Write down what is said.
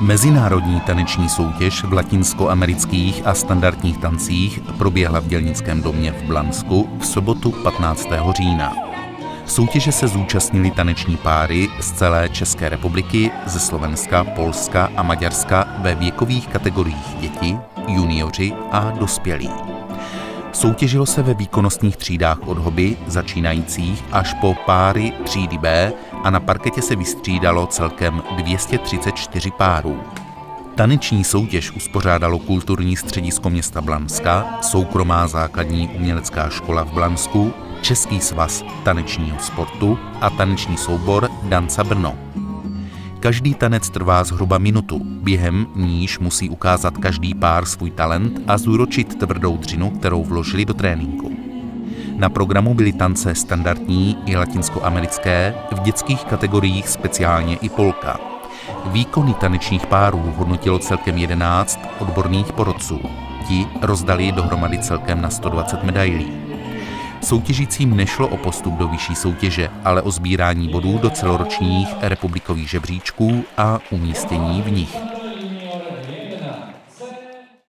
Mezinárodní taneční soutěž v latinskoamerických a standardních tancích proběhla v Dělnickém domě v Blansku v sobotu 15. října. Soutěže se zúčastnili taneční páry z celé České republiky, ze Slovenska, Polska a Maďarska ve věkových kategoriích děti, junioři a dospělí. Soutěžilo se ve výkonnostních třídách od hobby, začínajících až po páry třídy B a na parketě se vystřídalo celkem 234 párů. Taneční soutěž uspořádalo kulturní středisko města Blanska, soukromá základní umělecká škola v Blansku, Český svaz tanečního sportu a taneční soubor Danca Brno. Každý tanec trvá zhruba minutu, během níž musí ukázat každý pár svůj talent a zúročit tvrdou dřinu, kterou vložili do tréninku. Na programu byly tance standardní i latinskoamerické, v dětských kategoriích speciálně i polka. Výkony tanečních párů hodnotilo celkem 11 odborných porodců. Ti rozdali dohromady celkem na 120 medailí. Soutěžícím nešlo o postup do vyšší soutěže, ale o sbírání bodů do celoročních republikových žebříčků a umístění v nich.